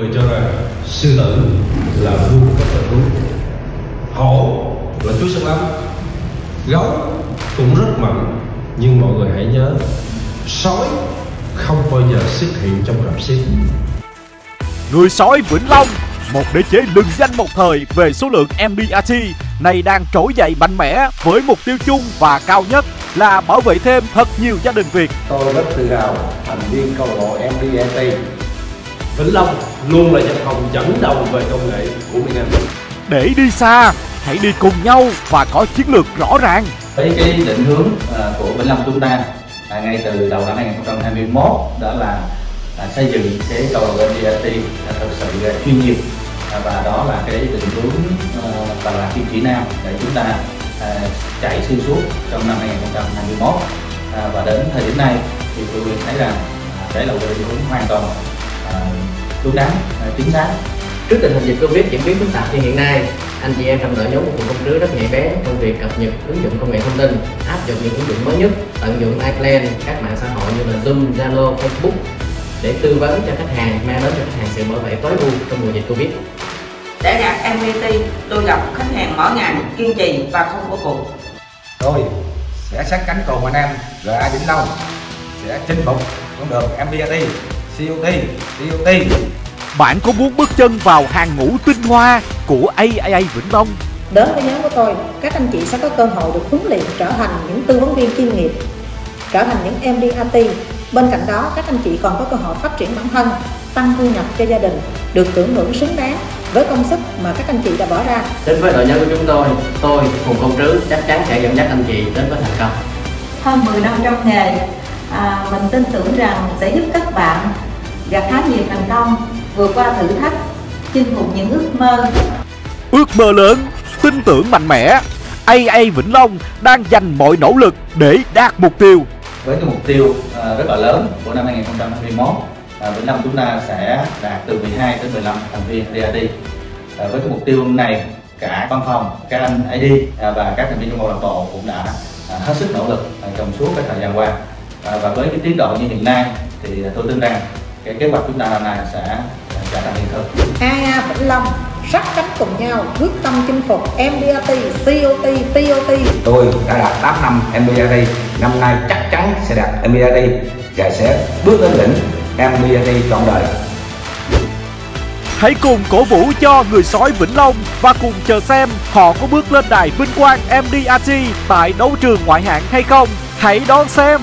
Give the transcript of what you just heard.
người cho rằng sư tử là vua của các loài thú hổ là chúa săn bắn gấu cũng rất mạnh nhưng mọi người hãy nhớ sói không bao giờ xuất hiện trong rạp xiếc Người sói Vĩnh Long một đế chế lừng danh một thời về số lượng MDRT này đang trỗi dậy mạnh mẽ với mục tiêu chung và cao nhất là bảo vệ thêm thật nhiều gia đình Việt. Tôi rất tự hào thành viên câu lạc bộ MDRT. Vĩnh Long luôn là dòng hồng dẫn đầu về công nghệ của miền Nam. Để đi xa, hãy đi cùng nhau và có chiến lược rõ ràng. Với cái định hướng à, của Vĩnh Long chúng ta là ngay từ đầu năm 2021 đó là à, xây dựng cái câu lạc bộ MDRT thật sự chuyên nghiệp À, và đó là cái định hướng và là kim chỉ nam để chúng ta à, chạy xuyên suốt trong năm 2021 à, và đến thời điểm này thì tôi thấy rằng đấy là một định hướng hoàn toàn đúng đắn chính xác Trước tình hình dịch Covid diễn biến phức tạp như hiện nay, anh chị em trong đội nhóm của cùng công trứ rất nhạy bén trong việc cập nhật ứng dụng công nghệ thông tin, áp dụng những ứng dụng mới nhất, tận dụng iCloud, các mạng xã hội như là Zoom, Zalo, Facebook để tư vấn cho khách hàng, mang đến cho khách hàng sự bảo vệ tối ưu trong mùa dịch Covid. Để đạt MVP, tôi gặp khách hàng mỗi ngày kiên trì và không bỏ cuộc. Tôi sẽ sát cánh cùng anh em GA Vĩnh Long sẽ chinh phục con đường MBAT, COT, COT. Bạn có muốn bước chân vào hàng ngũ tinh hoa của AIA Vĩnh Long? Đến với nhóm của tôi, các anh chị sẽ có cơ hội được huấn luyện trở thành những tư vấn viên chuyên nghiệp, trở thành những MDAT. Bên cạnh đó, các anh chị còn có cơ hội phát triển bản thân, tăng thu nhập cho gia đình, được tưởng hưởng xứng đáng với công sức mà các anh chị đã bỏ ra. Đến với đội nhóm của chúng tôi, tôi cùng công trứ chắc chắn sẽ dẫn dắt anh chị đến với thành công. Hơn 10 năm trong nghề, à, mình tin tưởng rằng sẽ giúp các bạn gặt hái nhiều thành công, vượt qua thử thách, chinh phục những ước mơ. Ước mơ lớn, tin tưởng mạnh mẽ, AA Vĩnh Long đang dành mọi nỗ lực để đạt mục tiêu. Với cái mục tiêu uh, rất là lớn của năm 2021 à, Vĩnh Long chúng ta sẽ đạt từ 12 đến 15 thành viên DAD à, với cái mục tiêu này cả văn phòng các anh ID và các thành viên trong câu lạc bộ cũng đã hết sức nỗ lực trong suốt cái thời gian qua và với cái tiến độ như hiện nay thì tôi tin rằng cái kế hoạch chúng ta năm nay sẽ sẽ thành hiện thực. AA Vĩnh Long sát cánh cùng nhau quyết tâm chinh phục MDRT, COT, TOT. Tôi đã đạt 8 năm MDRT, năm nay chắc chắn sẽ đạt MDRT và sẽ bước lên đỉnh MBAT trọn đời. Hãy cùng cổ vũ cho người sói Vĩnh Long và cùng chờ xem họ có bước lên đài vinh quang MDRT tại đấu trường ngoại hạng hay không. Hãy đón xem!